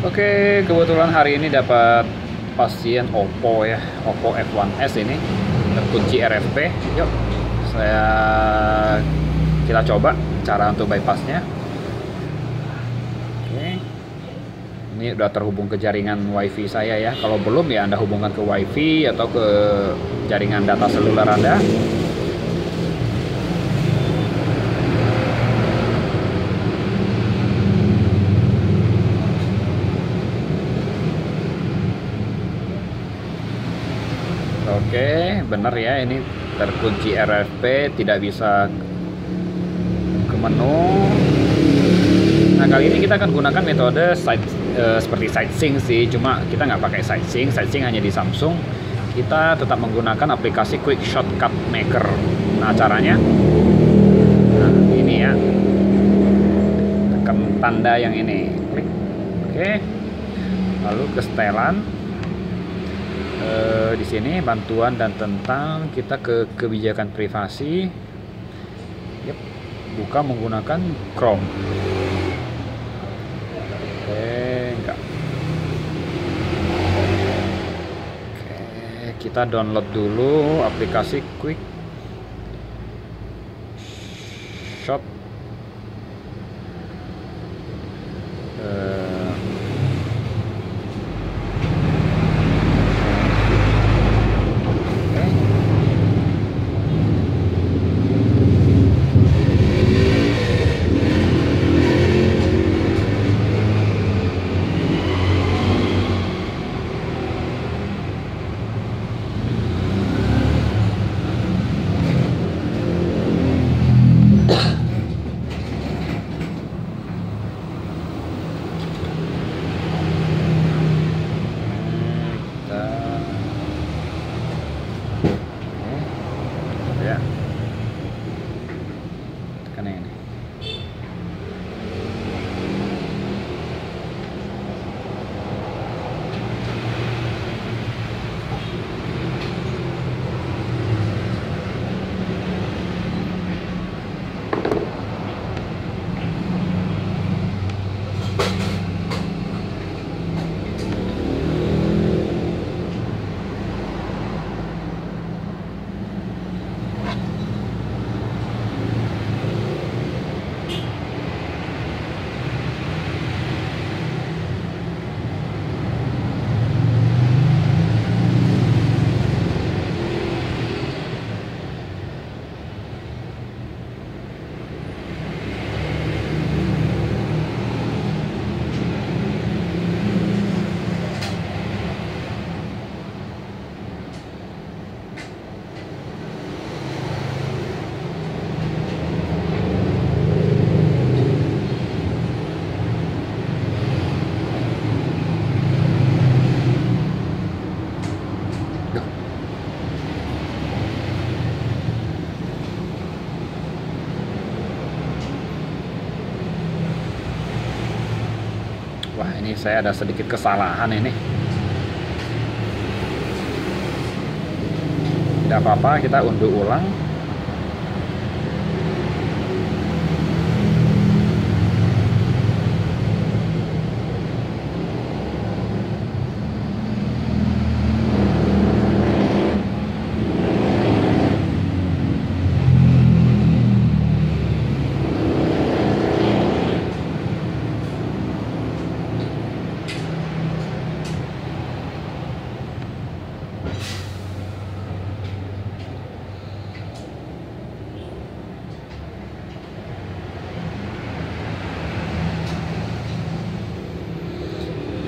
Oke, kebetulan hari ini dapat pasien Oppo ya, Oppo F1s ini terkunci RFP. Yuk, saya kita coba cara untuk bypassnya. Oke, ini udah terhubung ke jaringan WiFi saya ya. Kalau belum ya Anda hubungkan ke WiFi atau ke jaringan data seluler Anda. Oke, benar ya ini terkunci RFP, tidak bisa ke menu. Nah kali ini kita akan gunakan metode side, uh, seperti sightseeing sih, cuma kita nggak pakai sightseeing, sightseeing hanya di Samsung. Kita tetap menggunakan aplikasi Quick Shortcut Maker. Nah caranya, nah ini ya, tekan tanda yang ini, klik, oke, lalu ke setelan Eh, di sini bantuan dan tentang kita ke kebijakan privasi. Yep, buka menggunakan Chrome. Oke enggak. Oke kita download dulu aplikasi Quick Shot Wah saya ada sedikit kesalahan ini. Tidak apa-apa kita unduh ulang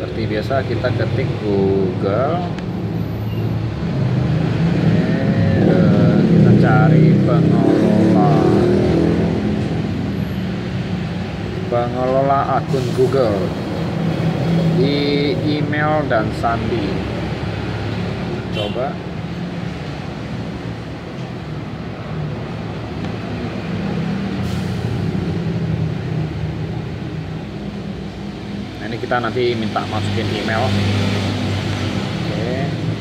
seperti biasa kita ketik Google. Eh, kita cari pengelola. Pengelola akun Google. Di email dan sandi. Coba ini kita nanti minta masukin email. Oke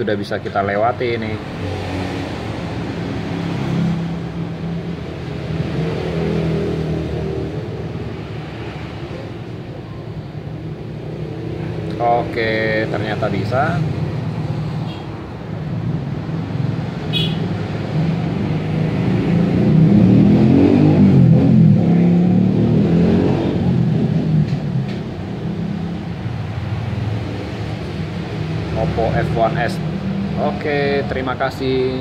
sudah bisa kita lewati ini Oke, ternyata bisa. Oppo F1s. Oke, terima kasih.